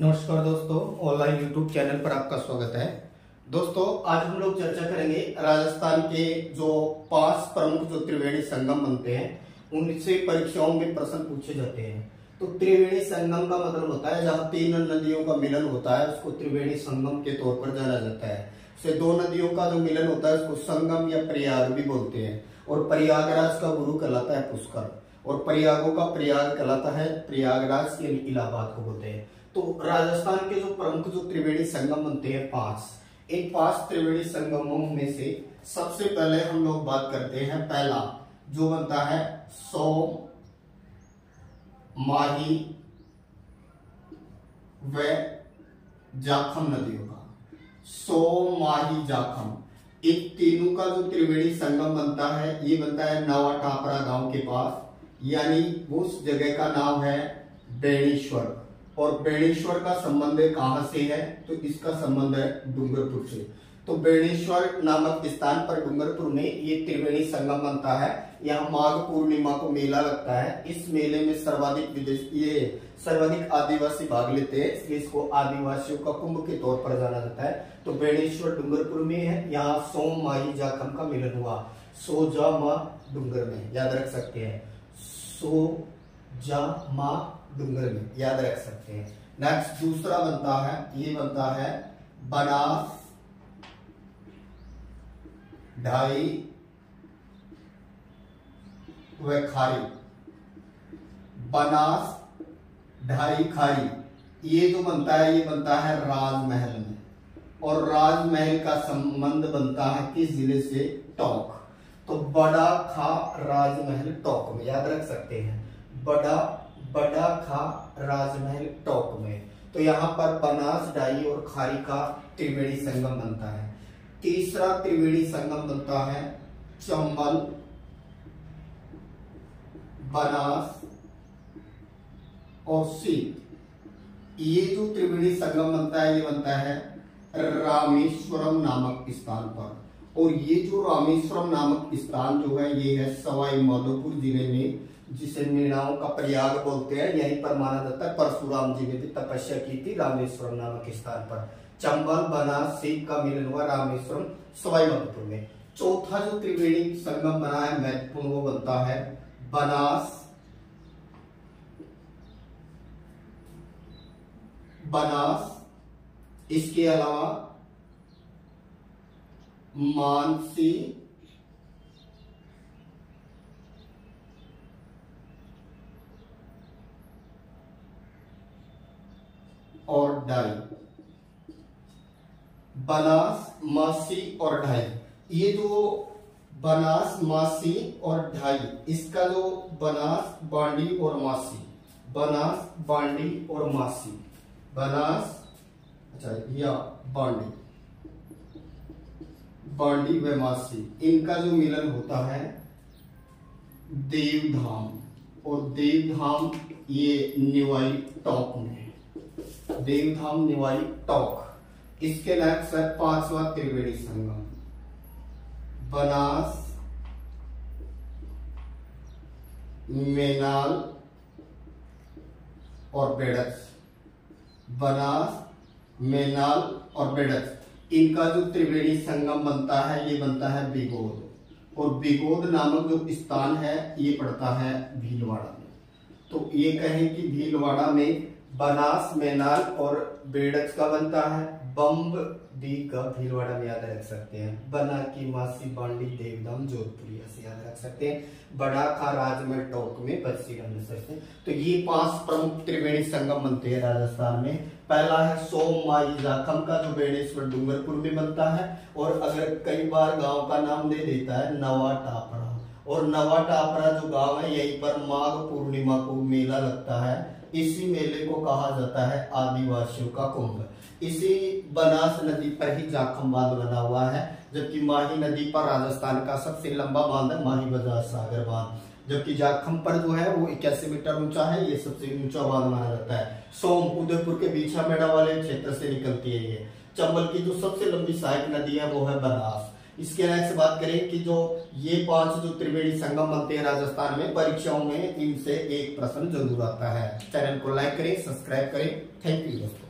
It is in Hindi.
नमस्कार दोस्तों ऑनलाइन यूट्यूब चैनल पर आपका स्वागत है। दोस्तों, आज हम लोग चर्चा करेंगे राजस्थान के जो पाँच प्रमुख जो त्रिवेणी संगम बनते हैं, उनसे परीक्षाओं में प्रश्न पूछे जाते हैं। तो त्रिवेणी संगम का मतलब होता है, जहाँ तीन नदियों का मिलन होता है, उसको त्रिवेणी संगम के तौर पर जाना जाता है। से दो नदियों का जो मिलन होता है, उसको संगम या प्रयाग भी बोलते हैं, और प्रयागराज का गुरु कहलाता है पुष्कर, और प्रयागों का प्रयाग कहलाता है प्रयागराज के इलाहाबाद को बोलते हैं। तो राजस्थान के जो प्रमुख जो त्रिवेणी संगम बनते हैं पाँच इन पाँच त्रिवेणी संगमों में से सबसे पहले हम लोग बात करते हैं पहला, जो बनता है सो माही व जाखम नदियों का। सो माही, जाखम, इन तीनों का जो त्रिवेणी संगम बनता है, ये बनता है नवा टापरा गाँव के पास, यानी उस जगह का नाम है बेणेश्वर। और बेणेश्वर का संबंध कहाँ से है? तो इसका संबंध है डूंगरपुर से। तो बेणेश्वर नामक स्थान पर डूंगरपुर में ये त्रिवेणी संगम बनता है। यहाँ माघ पूर्णिमा को मेला लगता है। इस मेले में सर्वाधिक विदेश, ये सर्वाधिक आदिवासी भाग लेते हैं। इसलिए इसको आदिवासियों का कुंभ के तौर पर जाना जाता है। तो बेणेश्वर डूंगरपुर में है। यहाँ सोम माही जाखम का मिलन हुआ। सो जा मा डूंगर में। याद रख सकते हैं। सो जा, मा, डूंगर में याद रख सकते हैं। नेक्स्ट दूसरा बनता है, ये बनता है बनास ढाई व खारी बनास ढाई खारी। ये जो बनता है, ये बनता है राजमहल में। और राजमहल का संबंध बनता है किस ज़िले से? टोंक। तो बड़ा खा राजमहल टोंक में। याद रख सकते हैं। बड़ा बड़ा खा राजमहल टॉप में। तो यहाँ पर बनास, डाई और खारी का त्रिवेणी संगम बनता है। तीसरा त्रिवेणी संगम बनता है चंबल, बनास और सीत ये जो त्रिवेणी संगम बनता है, ये बनता है रामेश्वरम नामक स्थान पर। और ये जो रामेश्वरम नामक स्थान जो है, ये है सवाई माधोपुर ज़िले में जिसे मीणाओं का प्रयाग बोलते हैं, यहीं पर माना जाता है परशुराम जी ने भी तपस्या की थी रामेश्वरम नामक स्थान पर। चंबल, बनास सीख का मिलन हुआ रामेश्वरम सवाई माधोपुर में। चौथा जो त्रिवेणी संगम बना है, महत्वपूर्ण वो बनता है, बनास। बनास, इसके अलावा मानसी और डाई। बनास, मासी और ढाई। ये जो बनास, मासी और ढाई। इसका जो बनास, बांडी और मासी। बनास, बांडी और मासी। बनास अच्छा या बांडी। बांडी व मासी। इनका जो मिलन होता है, देवधाम। और देवधाम ये निवाई टॉप में देवधाम निवाई टॉक। इसके नेक्स्ट सर पांचवा त्रिवेणी संगम। बनास, मेनाल और बेड़स। बनास, मेनाल और बेड़स। इनका जो त्रिवेणी संगम बनता है, ये बनता है बिगोद। और बिगोद नामक जो स्थान है, ये पड़ता है भीलवाड़ा में। तो ये कहें कि भीलवाड़ा में बनास, मेनाल और बेड़च का बनता है। बम्ब दी का भीलवाड़ा में याद रख सकते हैं। बना की मासी बांडी देवदम, जोधपुरी ऐसे याद रख सकते हैं। बड़ा खा राजमहल टोक में बच्ची रह सकते हैं। तो ये पाँच प्रमुख त्रिवेणी संगम बनते हैं राजस्थान में। पहला है सोम माई जाखम का, जो बेणेश्वर डूंगरपुर में बनता है। और अगर कई बार गाँव का नाम दे देता है नवा टापरा और नवा टापरा जो गाँव है, यहीं पर माघ पूर्णिमा को मेला लगता है। इसी मेले को कहा जाता है आदिवासियों का कुंभ। इसी बनास नदी पर ही जाखम बाँध बना हुआ है, जबकि माही नदी पर राजस्थान का सबसे लंबा बाँध है, माही बाज़ार सागर बाँध। जबकि जाखम पर जो है, वो इक्यासी मीटर ऊँचा है, ये सबसे ऊँचा बाँध माना जाता है। सोम उदयपुर के बीछा मेड़ा वाले क्षेत्र से निकलती है ये। चंबल की जो सबसे लंबी सहायक नदी है, वो है बनास। इसके अलग से बात करें कि जो ये पाँच जो त्रिवेणी संगम बनते हैं राजस्थान में, परीक्षाओं में इनसे एक प्रश्न ज़रूर आता है। चैनल को लाइक करें, सब्सक्राइब करें। थैंक यू दोस्तों।